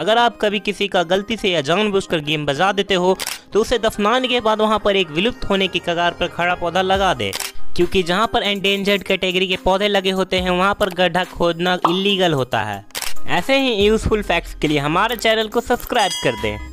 अगर आप कभी किसी का गलती से या जानबूझकर गेम बजा देते हो तो उसे दफनाने के बाद वहाँ पर एक विलुप्त होने की कगार पर खड़ा पौधा लगा दे। क्योंकि जहाँ पर एंडेंजर्ड कैटेगरी के पौधे लगे होते हैं, वहाँ पर गड्ढा खोदना इलीगल होता है। ऐसे ही यूजफुल फैक्ट्स के लिए हमारे चैनल को सब्सक्राइब कर दें।